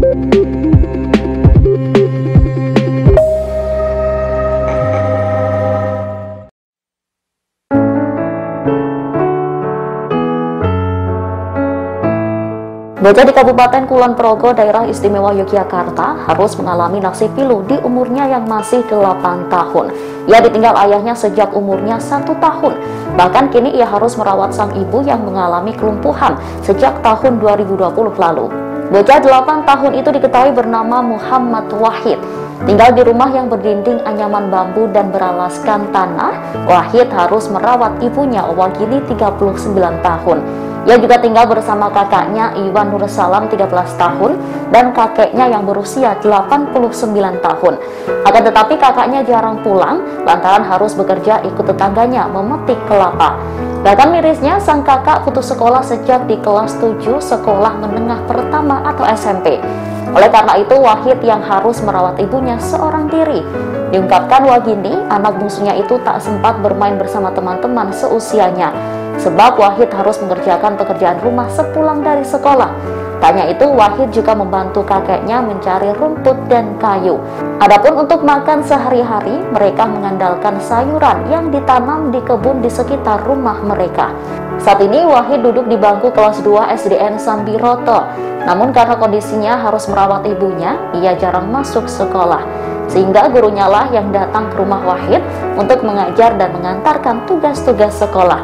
Bocah di Kabupaten Kulon Progo, daerah istimewa Yogyakarta, harus mengalami nasib pilu di umurnya yang masih 8 tahun. Ia ditinggal ayahnya sejak umurnya satu tahun. Bahkan kini ia harus merawat sang ibu yang mengalami kelumpuhan sejak tahun 2020 lalu. Bocah 8 tahun itu diketahui bernama Muhammad Wahid. Tinggal di rumah yang berdinding anyaman bambu dan beralaskan tanah, Wahid harus merawat ibunya Wagini 39 tahun. Ia juga tinggal bersama kakaknya Iwan Nursalam 13 tahun dan kakeknya yang berusia 89 tahun. Akan tetapi kakaknya jarang pulang lantaran harus bekerja ikut tetangganya memetik kelapa. Bahkan mirisnya sang kakak putus sekolah sejak di kelas 7 sekolah menengah pertama atau SMP. Oleh karena itu Wahid yang harus merawat ibunya seorang diri. Diungkapkan Wagini, anak bungsunya itu tak sempat bermain bersama teman-teman seusianya sebab Wahid harus mengerjakan pekerjaan rumah sepulang dari sekolah. Tanya itu, Wahid juga membantu kakeknya mencari rumput dan kayu. Adapun untuk makan sehari-hari, mereka mengandalkan sayuran yang ditanam di kebun di sekitar rumah mereka. Saat ini Wahid duduk di bangku kelas 2 SDN Sambiroto. Namun karena kondisinya harus merawat ibunya, ia jarang masuk sekolah. Sehingga gurunya lah yang datang ke rumah Wahid untuk mengajar dan mengantarkan tugas-tugas sekolah.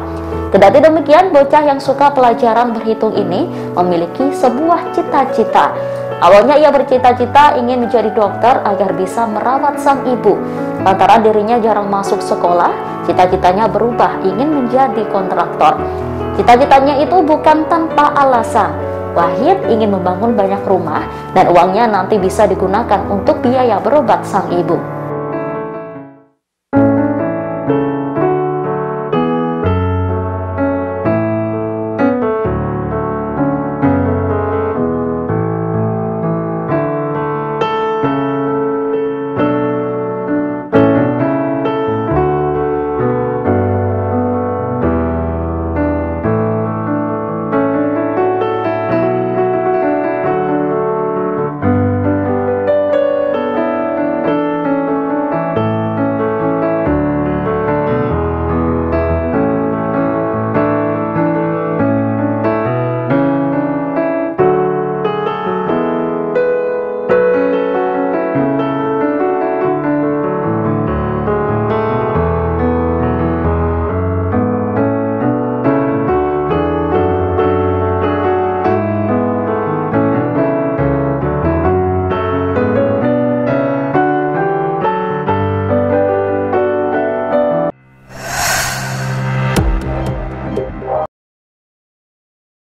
Kedati demikian, bocah yang suka pelajaran berhitung ini memiliki sebuah cita-cita. Awalnya ia bercita-cita ingin menjadi dokter agar bisa merawat sang ibu. Lantaran dirinya jarang masuk sekolah, cita-citanya berubah ingin menjadi kontraktor. Cita-citanya itu bukan tanpa alasan. Wahid ingin membangun banyak rumah dan uangnya nanti bisa digunakan untuk biaya berobat sang ibu.